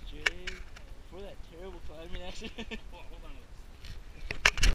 Jay, for that terrible climbing accident.